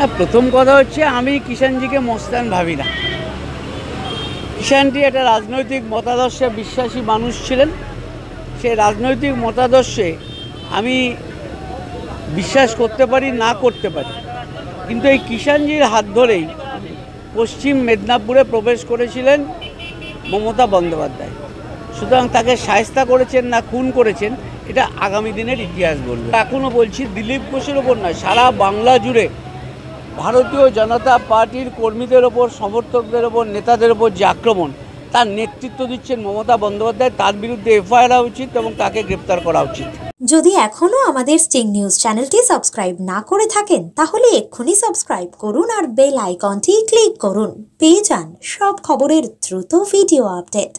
না, প্রথম কথা হচ্ছে আমি কিষাণজিকে মস্তান ভাবি না। কিষাণজি একটা রাজনৈতিক মতাদর্শে বিশ্বাসী মানুষ ছিলেন। সেই রাজনৈতিক মতাদর্শে আমি বিশ্বাস করতে পারি, না করতে পারি। কিন্তু এই কিষাণজির হাত ধরেই পশ্চিম মেদিনীপুরে প্রবেশ করেছিলেন মমতা বন্দ্যোপাধ্যায়। সুতরাং তাকে সায়স্তা করেছেন না, খুন করেছেন, এটা আগামী দিনের ইতিহাস বলবে। এখনও বলছি, দিলীপ ঘোষের ওপর নয়, সারা বাংলা জুড়ে ভারতীয় জনতা পার্টির কর্মীদের ওপর, সমর্থকদের ওপর, নেতাদের ওপর যে আক্রমণ, তার নেতৃত্ব দিচ্ছেন মমতা বন্দ্যোপাধ্যায়। তার বিরুদ্ধে এফআইআর উচিত এবং তাকে গ্রেপ্তার করা উচিত। যদি এখনও আমাদের স্টিং নিউজ চ্যানেলটি সাবস্ক্রাইব না করে থাকেন, তাহলে এক্ষুনি সাবস্ক্রাইব করুন আর বেল আইকনটি ক্লিক করুন। পেয়ে যান সব খবরের দ্রুত ভিডিও আপডেট।